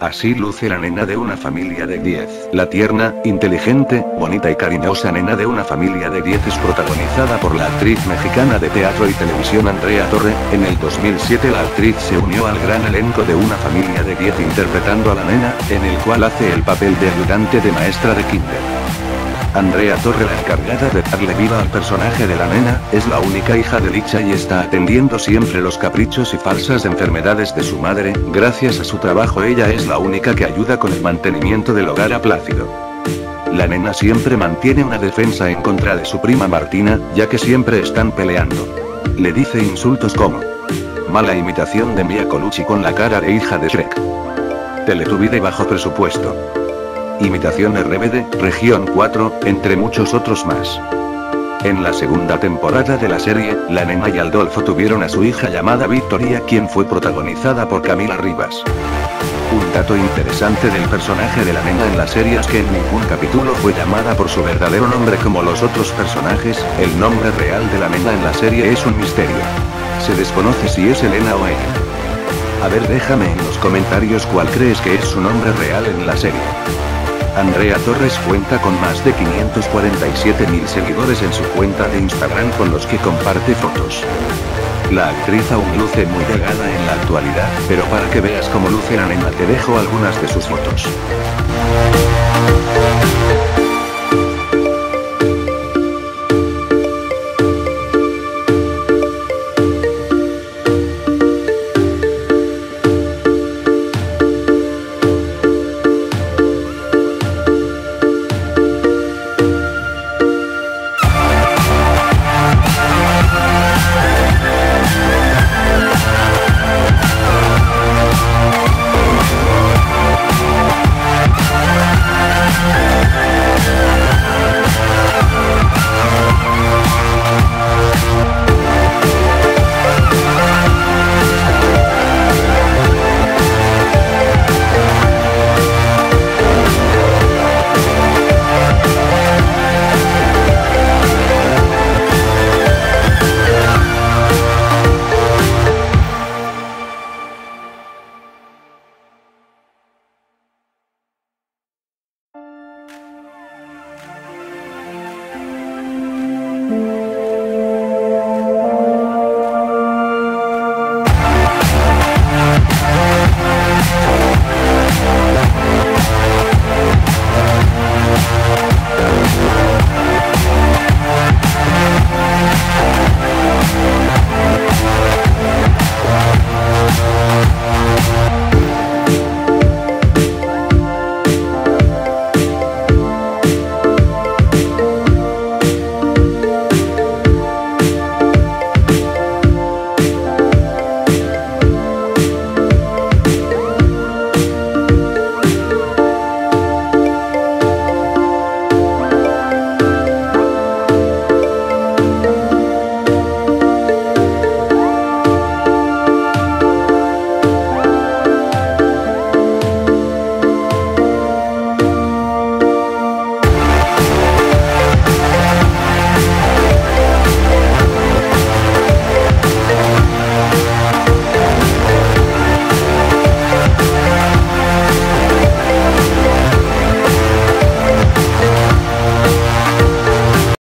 Así luce la nena de una familia de 10. La tierna, inteligente, bonita y cariñosa nena de una familia de 10 es protagonizada por la actriz mexicana de teatro y televisión Andrea Torre. En el 2007 la actriz se unió al gran elenco de una familia de 10 interpretando a la nena, en el cual hace el papel de ayudante de maestra de kinder. Andrea Torre la encargada de darle vida al personaje de la nena, es la única hija de dicha y está atendiendo siempre los caprichos y falsas enfermedades de su madre, gracias a su trabajo ella es la única que ayuda con el mantenimiento del hogar a Plácido. La nena siempre mantiene una defensa en contra de su prima Martina, ya que siempre están peleando. Le dice insultos como mala imitación de Mia Colucci con la cara de hija de Shrek. Teletubby bajo presupuesto. Imitación RBD, Región 4, entre muchos otros más. En la segunda temporada de la serie, la nena y Aldolfo tuvieron a su hija llamada Victoria quien fue protagonizada por Camila Rivas. Un dato interesante del personaje de la nena en la serie es que en ningún capítulo fue llamada por su verdadero nombre como los otros personajes, el nombre real de la nena en la serie es un misterio. Se desconoce si es Elena o ella. A ver déjame en los comentarios cuál crees que es su nombre real en la serie. Andrea Torres cuenta con más de 547 mil seguidores en su cuenta de Instagram con los que comparte fotos. La actriz aún luce muy delgada en la actualidad, pero para que veas cómo luce la nena te dejo algunas de sus fotos.